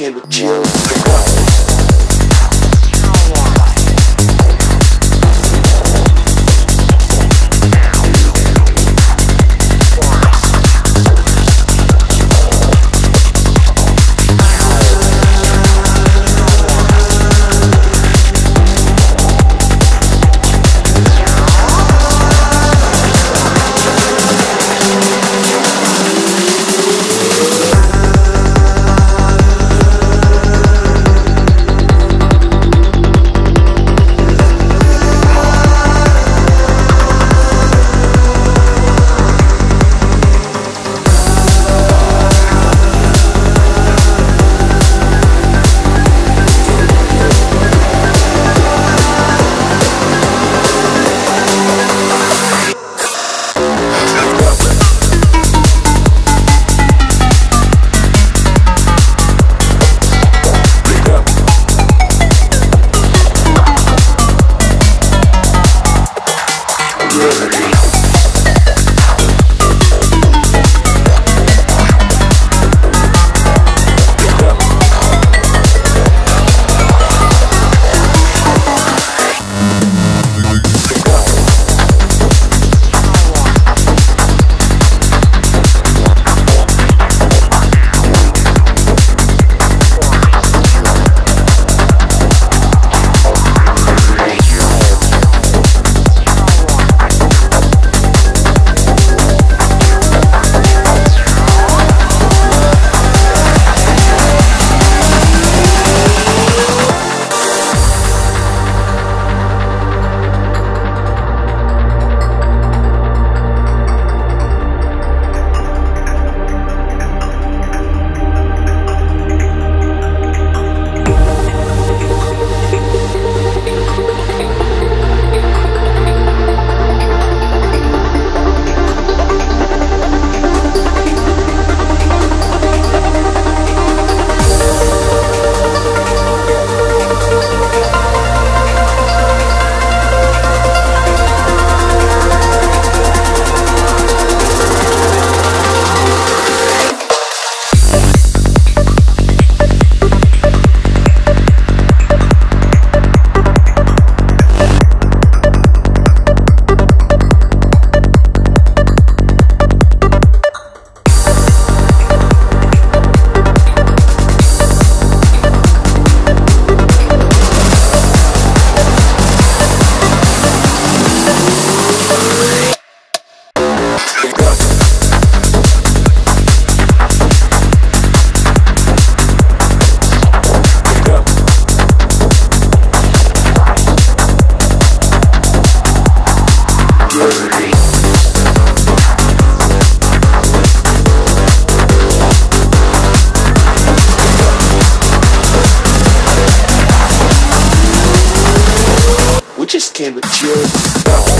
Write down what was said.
came to chill. Came to chill.